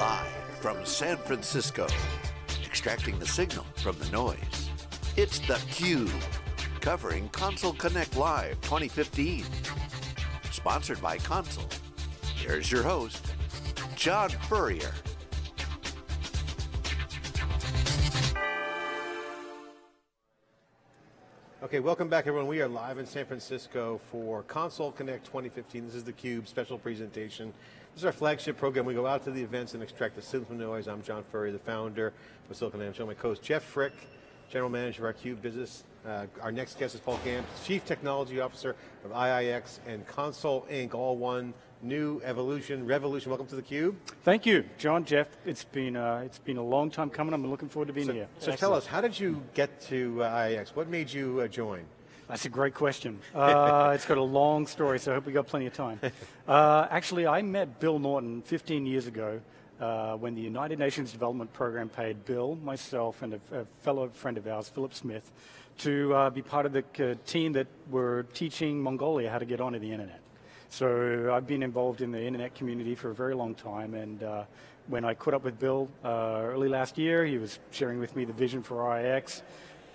Live from San Francisco, extracting the signal from the noise. It's theCUBE, covering Console Connect Live 2015. Sponsored by Console. Here's your host, John Furrier. Okay, welcome back everyone. We are live in San Francisco for Console Connect 2015. This is theCUBE special presentation. This is our flagship program. We go out to the events and extract the signal from noise. I'm John Furrier, the founder of Silicon Show. My co-host Jeff Frick, General Manager of our CUBE business. Uh, our next guest is Paul Gampe, Chief Technology Officer of IIX and Console Inc., all one new evolution, revolution. Welcome to the Cube. Thank you, John, Jeff. It's been uh, it's been a long time coming. I'm looking forward to being so, here. So Excellent. tell us, how did you get to uh, IIX? What made you uh, join? That's a great question. Uh, it's got a long story, so I hope we got plenty of time. Uh, actually, I met Bill Norton 15 years ago uh, when the United Nations Development Program paid Bill, myself, and a, a fellow friend of ours, Philip Smith, to uh, be part of the uh, team that were teaching Mongolia how to get onto the internet. So I've been involved in the internet community for a very long time, and uh, when I caught up with Bill uh, early last year, he was sharing with me the vision for IIX.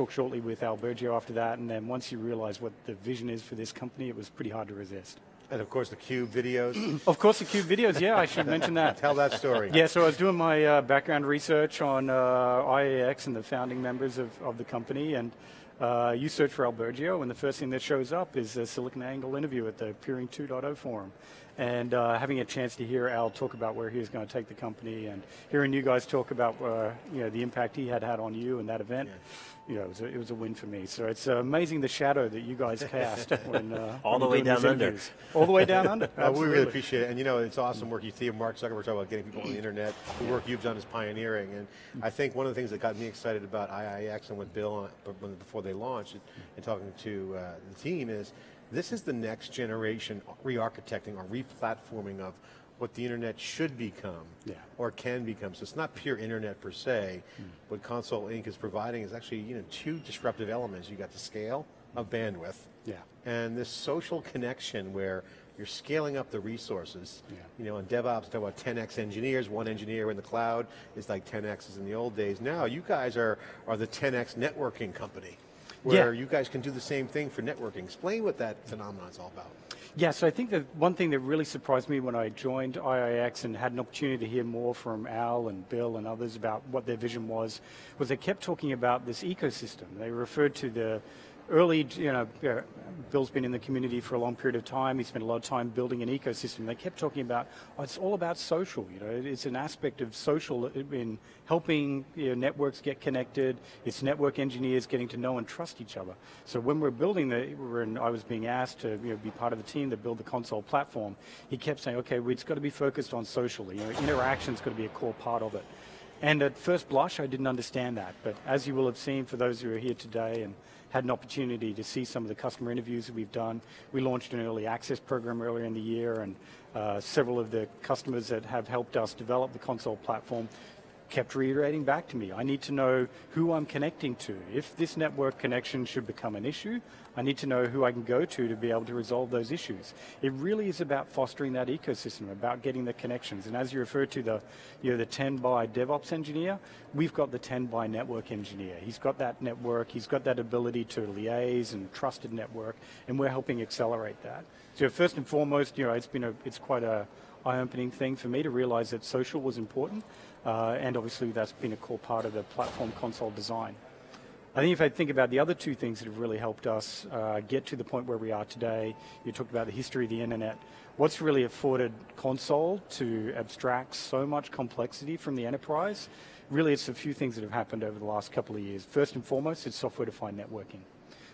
Talked shortly with Al Burgio after that, and then once you realize what the vision is for this company, it was pretty hard to resist. And of course the Cube videos. of course the Cube videos, yeah, I should mention that. Tell that story. Yeah, so I was doing my uh, background research on uh, IIX and the founding members of, of the company, and uh, you search for Al Burgio, and the first thing that shows up is a SiliconANGLE interview at the Peering 2.0 forum. And uh, having a chance to hear Al talk about where he was going to take the company, and hearing you guys talk about uh, you know the impact he had had on you in that event. Yeah you know, it was, a, it was a win for me. So it's uh, amazing the shadow that you guys cast when uh, all when the way down under, all the way down under. uh, we really appreciate it, and you know, it's awesome work you see. Mark Zuckerberg talking about getting people on the internet. The work you've done is pioneering, and I think one of the things that got me excited about IIX and with Bill on, before they launched and, and talking to uh, the team is this is the next generation re-architecting or re-platforming of what the internet should become yeah. or can become. So it's not pure internet per se. Mm. What Console Inc. is providing is actually you know two disruptive elements. You got the scale of bandwidth yeah. and this social connection where you're scaling up the resources. Yeah. You know, in DevOps, talk about 10x engineers, one engineer in the cloud is like 10x as in the old days. Now you guys are, are the 10x networking company where yeah. you guys can do the same thing for networking. Explain what that phenomenon is all about. Yeah, so I think that one thing that really surprised me when I joined IIX and had an opportunity to hear more from Al and Bill and others about what their vision was, was they kept talking about this ecosystem. They referred to the early, you know, Bill's been in the community for a long period of time. He spent a lot of time building an ecosystem. They kept talking about, oh, it's all about social. You know, it's an aspect of social in helping you know, networks get connected. It's network engineers getting to know and trust each other. So when we're building the, when I was being asked to you know, be part of the team that build the console platform, he kept saying, okay, it's got to be focused on social. You know, interaction's got to be a core part of it. And at first blush, I didn't understand that. But as you will have seen for those who are here today and had an opportunity to see some of the customer interviews that we've done. We launched an early access program earlier in the year and uh, several of the customers that have helped us develop the console platform kept reiterating back to me, I need to know who I'm connecting to. If this network connection should become an issue, I need to know who I can go to to be able to resolve those issues. It really is about fostering that ecosystem, about getting the connections. And as you refer to the, you know, the 10 by DevOps engineer, we've got the 10 by network engineer. He's got that network, he's got that ability to liaise and trusted network, and we're helping accelerate that. So first and foremost, you know, it's been a, it's quite a eye-opening thing for me to realize that social was important. Uh, and obviously that's been a core part of the platform console design. I think if I think about the other two things that have really helped us uh, get to the point where we are today, you talked about the history of the internet. What's really afforded console to abstract so much complexity from the enterprise? Really, it's a few things that have happened over the last couple of years. First and foremost, it's software-defined networking.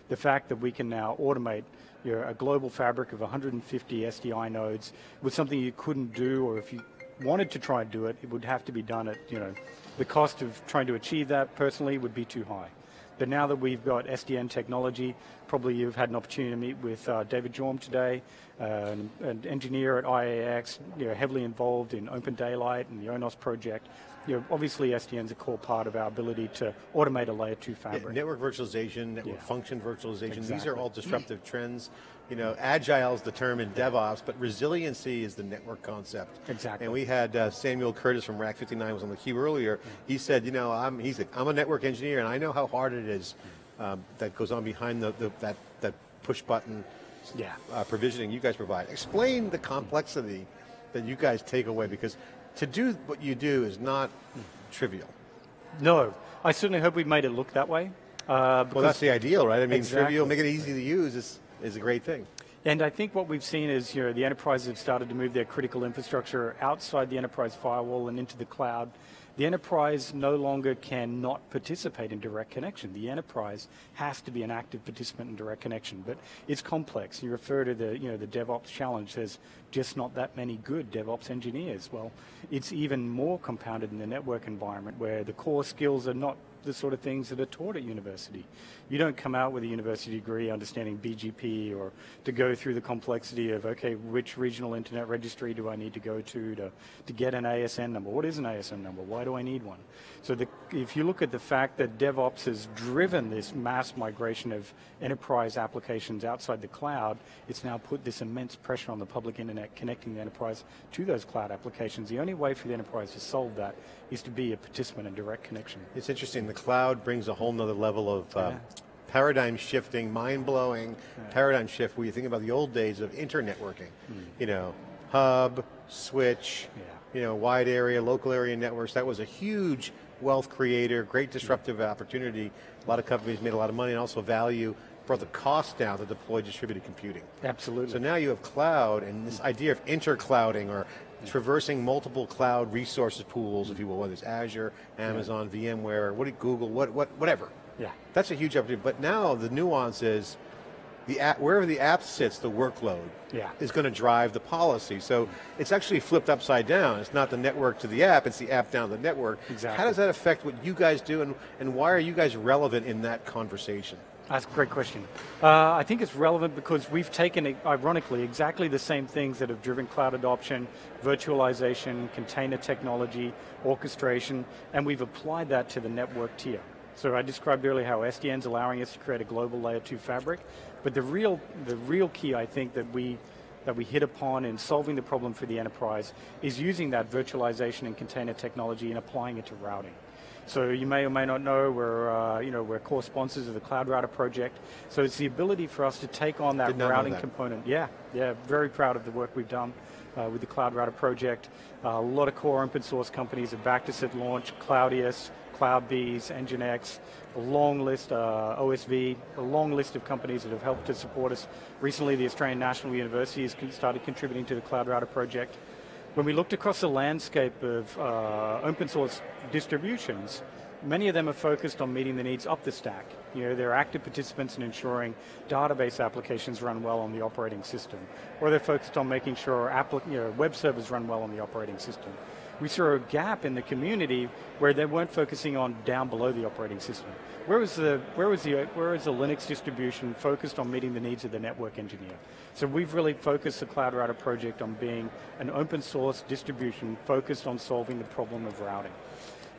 The fact that we can now automate you know, a global fabric of 150 SDI nodes with something you couldn't do, or if you wanted to try and do it, it would have to be done at, you know, the cost of trying to achieve that personally would be too high. But now that we've got SDN technology, Probably you've had an opportunity to meet with uh, David Jorm today, uh, an, an, engineer at IIX, you know, heavily involved in Open Daylight and the ONOS project. You know, obviously SDN is a core part of our ability to automate a layer two fabric. Yeah, network virtualization, network yeah. function virtualization, exactly. these are all disruptive trends. You know, agile is the term in DevOps, but resiliency is the network concept. Exactly. And we had uh, Samuel Curtis from Rack 59 was on the cube earlier. He said, you know, I'm he's a, I'm a network engineer and I know how hard it is um, that goes on behind the, the, that that push button yeah. uh, provisioning you guys provide. Explain the complexity that you guys take away because to do what you do is not trivial. No, I certainly hope we've made it look that way. Uh, well, that's the ideal, right? I mean, exactly. trivial, make it easy to use is, is a great thing. And I think what we've seen is, you know, the enterprises have started to move their critical infrastructure outside the enterprise firewall and into the cloud. The enterprise no longer can not participate in direct connection. The enterprise has to be an active participant in direct connection, but it's complex. You refer to the, you know, the DevOps challenge. There's just not that many good DevOps engineers. Well, it's even more compounded in the network environment where the core skills are not the sort of things that are taught at university. You don't come out with a university degree understanding BGP or to go through the complexity of, okay, which regional internet registry do I need to go to to, to get an ASN number? What is an ASN number? Why do I need one? So the, if you look at the fact that DevOps has driven this mass migration of enterprise applications outside the cloud, it's now put this immense pressure on the public internet connecting the enterprise to those cloud applications. The only way for the enterprise to solve that is to be a participant in direct connection. It's interesting. The cloud brings a whole nother level of uh, yeah. paradigm shifting, mind blowing yeah. paradigm shift. Where you think about the old days of internetworking, mm. you know, hub, switch, yeah. you know, wide area, local area networks. That was a huge wealth creator, great disruptive opportunity. A lot of companies made a lot of money and also value brought the cost down to deploy distributed computing. Absolutely. So now you have cloud and this idea of interclouding or traversing multiple cloud resources pools, if you will, whether it's Azure, Amazon, yeah. VMware, what Google, what, what, whatever. Yeah. That's a huge opportunity. But now the nuance is the app, wherever the app sits, the workload yeah. is going to drive the policy. So it's actually flipped upside down. It's not the network to the app, it's the app down to the network. Exactly. How does that affect what you guys do and, and why are you guys relevant in that conversation? That's a great question. Uh, I think it's relevant because we've taken, ironically, exactly the same things that have driven cloud adoption, virtualization, container technology, orchestration, and we've applied that to the network tier. So I described earlier how SDN's allowing us to create a global layer two fabric, but the real, the real key I think that we that we hit upon in solving the problem for the enterprise is using that virtualization and container technology and applying it to routing. So you may or may not know we're uh, you know we're core sponsors of the Cloud Router project. So it's the ability for us to take on that routing that. component. Yeah, yeah, very proud of the work we've done uh, with the Cloud Router project. Uh, a lot of core open source companies have backed us at launch. Cloudius, CloudBees, Nginx, a long list, uh, OSV, a long list of companies that have helped to support us. Recently, the Australian National University has started contributing to the Cloud Router project. When we looked across the landscape of uh, open source distributions, many of them are focused on meeting the needs up the stack. You know, they're active participants in ensuring database applications run well on the operating system, or they're focused on making sure you know, web servers run well on the operating system we saw a gap in the community where they weren't focusing on down below the operating system. Where was the where was the the Linux distribution focused on meeting the needs of the network engineer? So we've really focused the Cloud Router project on being an open source distribution focused on solving the problem of routing.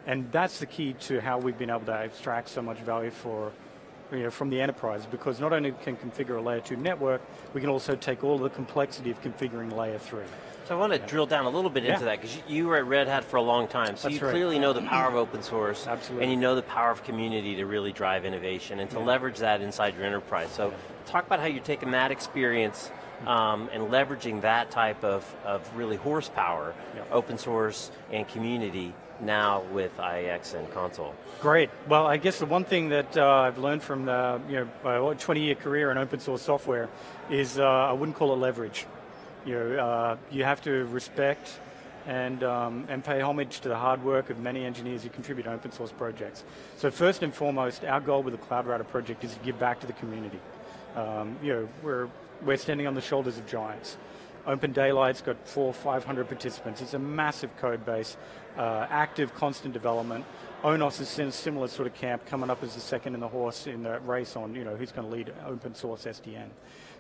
And that's the key to how we've been able to extract so much value for you know, from the enterprise because not only can configure a layer 2 network, we can also take all the complexity of configuring layer 3. So I want to yeah. drill down a little bit into that because you were at Red Hat for a long time, so That's you right. clearly know the power of open source, Absolutely. and you know the power of community to really drive innovation and to yeah. leverage that inside your enterprise. So talk about how you're taking that experience um, and leveraging that type of, of really horsepower, open source and community now with IIX and console. Great. Well, I guess the one thing that uh, I've learned from the you know my 20-year career in open source software is uh, I wouldn't call it leverage. You know, uh, you have to respect and, um, and pay homage to the hard work of many engineers who contribute to open source projects. So first and foremost, our goal with the Cloud Router project is to give back to the community. Um, you know, we're, we're standing on the shoulders of giants. Open Daylight's got four, 500 participants. It's a massive code base, uh, active, constant development. Onos is in a similar sort of camp, coming up as the second in the horse in the race on, you know, who's going to lead open source SDN.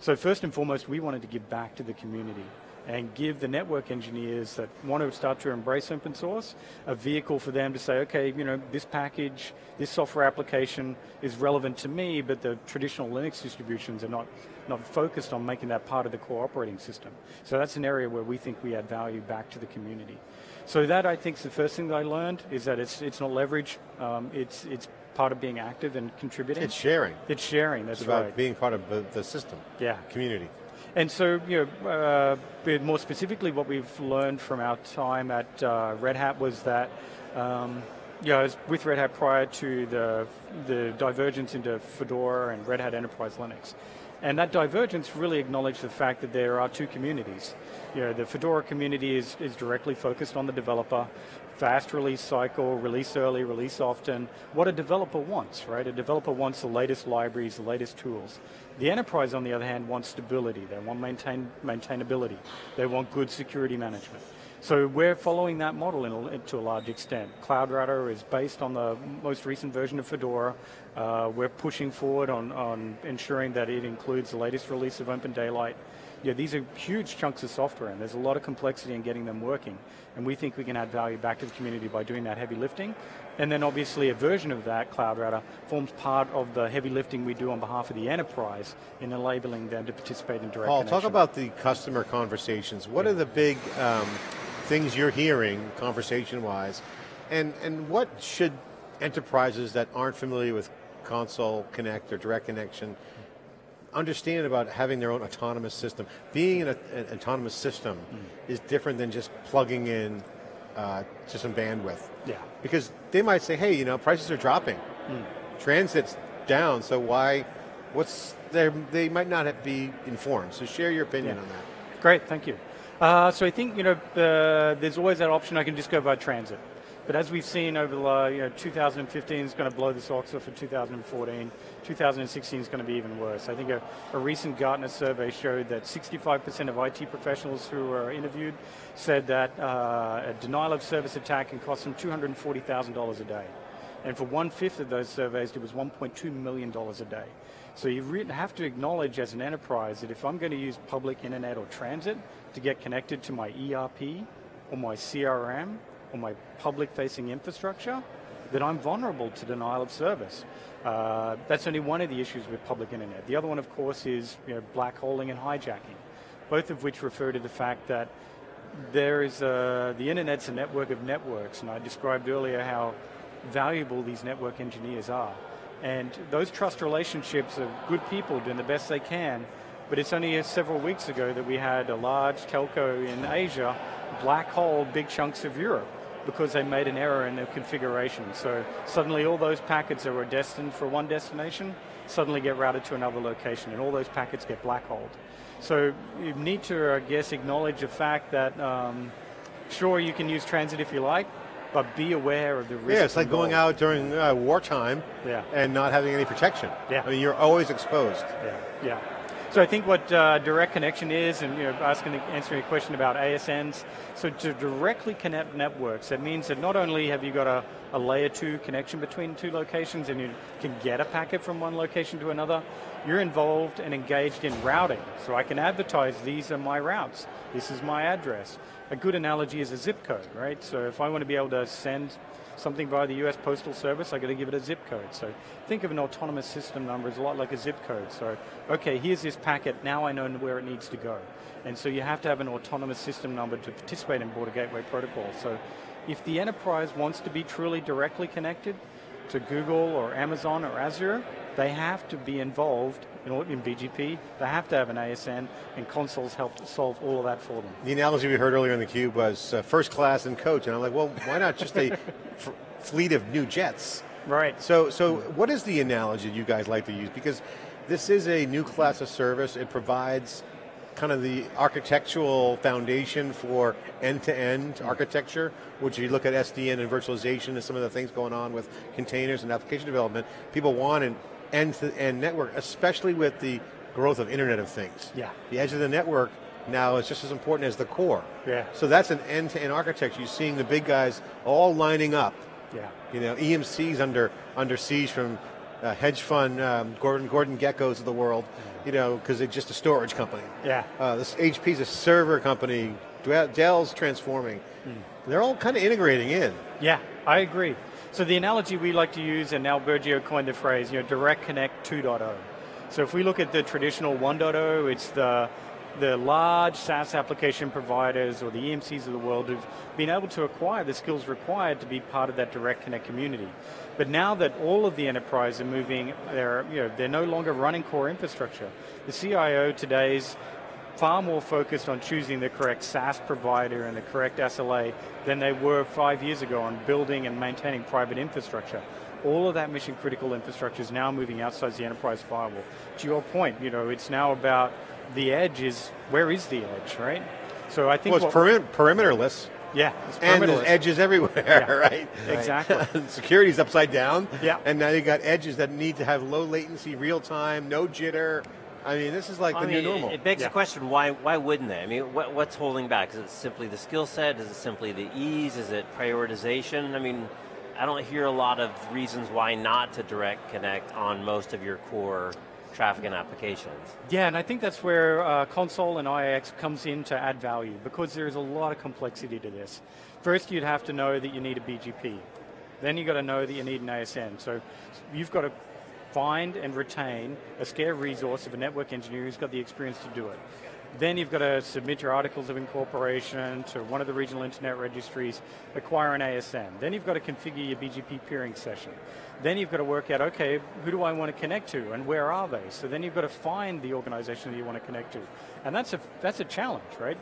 So first and foremost, we wanted to give back to the community and give the network engineers that want to start to embrace open source a vehicle for them to say, okay, you know, this package, this software application is relevant to me, but the traditional Linux distributions are not, not focused on making that part of the core operating system. So that's an area where we think we add value back to the community. So that I think is the first thing that I learned is that it's it's not leverage. Um, it's it's part of being active and contributing. It's sharing. It's sharing. That's it's about right. being part of the, the system. Yeah. Community. And so, you know, uh, more specifically, what we've learned from our time at uh, Red Hat was that, um, you know, with Red Hat prior to the the divergence into Fedora and Red Hat Enterprise Linux, and that divergence really acknowledged the fact that there are two communities. You know, the Fedora community is, is directly focused on the developer, fast release cycle, release early, release often, what a developer wants, right? A developer wants the latest libraries, the latest tools. The enterprise, on the other hand, wants stability. They want maintain, maintainability. They want good security management. So we're following that model a, to a large extent. Cloud Router is based on the most recent version of Fedora. Uh, we're pushing forward on, on ensuring that it includes the latest release of Open Daylight. Yeah, these are huge chunks of software and there's a lot of complexity in getting them working. And we think we can add value back to the community by doing that heavy lifting. And then obviously a version of that, Cloud Router, forms part of the heavy lifting we do on behalf of the enterprise in enabling them to participate in direct Paul, connection. talk about the customer conversations. What yeah. are the big um, things you're hearing conversation-wise, and and what should enterprises that aren't familiar with console connect or direct connection understand about having their own autonomous system. Being an, an autonomous system mm. is different than just plugging in uh, to some bandwidth. Yeah. Because they might say, hey, you know, prices are dropping, mm. transit's down, so why? What's there? They might not be informed. So share your opinion yeah. on that. Great, thank you. Uh, so I think you know uh, there's always that option. I can just go by transit. But as we've seen over the you know 2015 is going to blow the socks off for 2014. 2016 is going to be even worse. I think a, a recent Gartner survey showed that 65% of IT professionals who were interviewed said that uh, a denial of service attack can cost them $240,000 a day. And for one fifth of those surveys, it was $1.2 million a day. So you have to acknowledge as an enterprise that if I'm going to use public internet or transit to get connected to my ERP or my CRM or my public facing infrastructure, that I'm vulnerable to denial of service. Uh, that's only one of the issues with public internet. The other one, of course, is you know, black holing and hijacking, both of which refer to the fact that there is a, the internet's a network of networks, and I described earlier how valuable these network engineers are. And those trust relationships of good people doing the best they can, but it's only several weeks ago that we had a large telco in Asia black hole big chunks of Europe because they made an error in their configuration. So suddenly all those packets that were destined for one destination suddenly get routed to another location and all those packets get black holed. So you need to, I guess, acknowledge the fact that um, sure you can use transit if you like, but be aware of the risk. Yeah, it's like involved. going out during uh, wartime yeah. and not having any protection. Yeah. I mean, you're always exposed. Yeah, yeah. So I think what uh, direct connection is, and you know, asking, answering a question about ASNs. So to directly connect networks, that means that not only have you got a, a layer two connection between two locations, and you can get a packet from one location to another, you're involved and engaged in routing. So I can advertise these are my routes. This is my address. A good analogy is a zip code, right? So if I want to be able to send something via the US Postal Service, I got to give it a zip code. So think of an autonomous system number as a lot like a zip code. So, okay, here's this packet, now I know where it needs to go. And so you have to have an autonomous system number to participate in Border Gateway Protocol. So if the enterprise wants to be truly directly connected to Google or Amazon or Azure, they have to be involved in, in BGP. They have to have an ASN, and consoles help solve all of that for them. The analogy we heard earlier in the cube was uh, first class and coach, and I'm like, well, why not just a fleet of new jets? Right. So, so what is the analogy you guys like to use? Because this is a new class of service. It provides kind of the architectural foundation for end-to-end architecture, which you look at SDN and virtualization and some of the things going on with containers and application development, people want an end-to-end network, especially with the growth of Internet of Things. Yeah. The edge of the network now is just as important as the core. Yeah. So that's an end-to-end architecture. You're seeing the big guys all lining up Yeah. You know, EMC's under under siege from uh, hedge fund um, Gordon Gordon Gekkos of the world. You know, because they're just a storage company. Yeah. Uh, this HP's a server company. Dell's transforming. They're all kind of integrating in. Yeah, I agree. So the analogy we like to use, and now Burgio coined the phrase, you know, direct connect 2.0. So if we look at the traditional 1.0, it's the the large SaaS application providers or the EMCs of the world who've been able to acquire the skills required to be part of that direct connect community. But now that all of the enterprise are moving, they're, you know, they're no longer running core infrastructure. The CIO today's far more focused on choosing the correct SaaS provider and the correct SLA than they were five years ago on building and maintaining private infrastructure. All of that mission critical infrastructure is now moving outside the enterprise firewall. To your point, you know, it's now about the edge is, where is the edge, right? So I think well, it's perim- perimeterless. Yeah, and there's edges everywhere, yeah. right? Exactly. Security's upside down. Yeah. And now you got edges that need to have low latency, real time, no jitter. I mean, this is like I the mean, new normal. It, it begs yeah. the question: Why? Why wouldn't they? I mean, what, what's holding back? Is it simply the skill set? Is it simply the ease? Is it prioritization? I mean, I don't hear a lot of reasons why not to direct connect on most of your core traffic and applications. Yeah, and I think that's where uh, Console and IIX comes in to add value because there's a lot of complexity to this. First, you'd have to know that you need a BGP. Then you've got to know that you need an ASN. So you've got to find and retain a scarce resource of a network engineer who's got the experience to do it. Then you've got to submit your articles of incorporation to one of the regional internet registries, acquire an ASN. Then you've got to configure your BGP peering session. Then you've got to work out, okay, who do I want to connect to and where are they? So then you've got to find the organization that you want to connect to. And that's a, that's a challenge, right?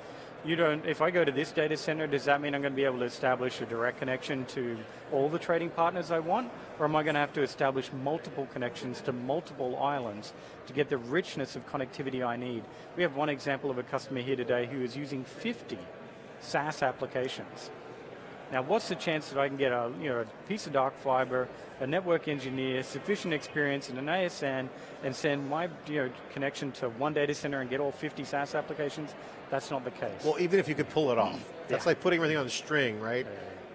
You don't, if I go to this data center, does that mean I'm going to be able to establish a direct connection to all the trading partners I want? Or am I going to have to establish multiple connections to multiple islands to get the richness of connectivity I need? We have one example of a customer here today who is using 50 SaaS applications. Now, what's the chance that I can get a, you know, a piece of dark fiber, a network engineer, sufficient experience in an ASN, and send my you know, connection to one data center and get all 50 SaaS applications? That's not the case. Well, even if you could pull it off, that's yeah. like putting everything on a string, right?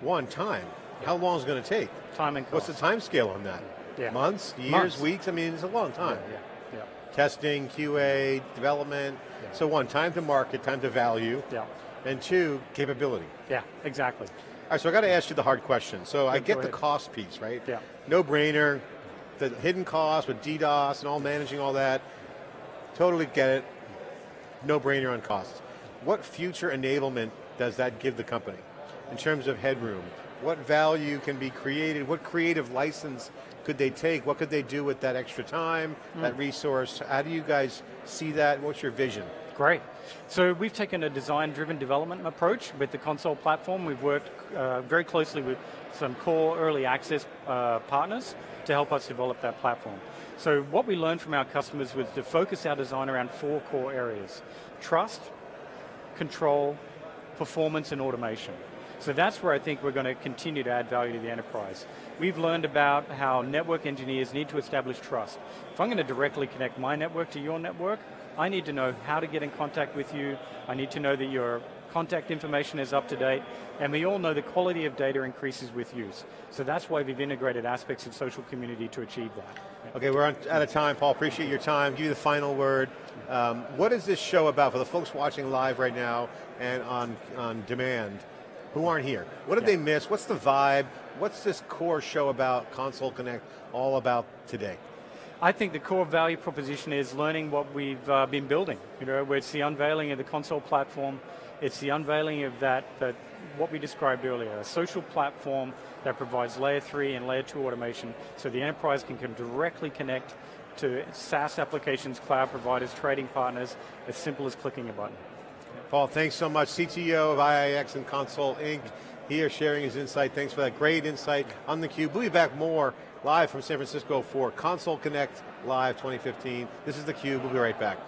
One time. How long is it going to take? Time and cost. What's the time scale on that? Yeah. Months, years, Months. weeks? I mean, it's a long time. Yeah, yeah. yeah. Testing, QA, development. Yeah. So one, time to market, time to value. Yeah. And two, capability. Yeah, exactly. All right, so I got to ask you the hard question. So yeah, I get the cost piece, right? Yeah. No brainer. The hidden cost with DDoS and all managing all that. Totally get it. No brainer on costs. What future enablement does that give the company in terms of headroom? What value can be created? What creative license could they take? What could they do with that extra time, mm. that resource? How do you guys see that? What's your vision? Great. So we've taken a design-driven development approach with the console platform. We've worked uh, very closely with some core early access uh, partners to help us develop that platform. So what we learned from our customers was to focus our design around four core areas. Trust, control, performance, and automation. So that's where I think we're going to continue to add value to the enterprise. We've learned about how network engineers need to establish trust. If I'm going to directly connect my network to your network, I need to know how to get in contact with you. I need to know that your contact information is up to date, and we all know the quality of data increases with use. So that's why we've integrated aspects of social community to achieve that. Okay, we're out of time, Paul. Appreciate your time. Give you the final word. Um, what is this show about for the folks watching live right now and on, on demand who aren't here? What did yeah. they miss? What's the vibe? What's this core show about, Console Connect, all about today? I think the core value proposition is learning what we've uh, been building. You know, it's the unveiling of the console platform, it's the unveiling of that, that what we described earlier, a social platform that provides layer three and layer two automation so the enterprise can, can directly connect to SaaS applications, cloud providers, trading partners, as simple as clicking a button. Paul, thanks so much. CTO of IIX and Console Inc. here sharing his insight. Thanks for that great insight on theCUBE. We'll be back more live from San Francisco for Console Connect Live 2015. This is theCUBE, we'll be right back.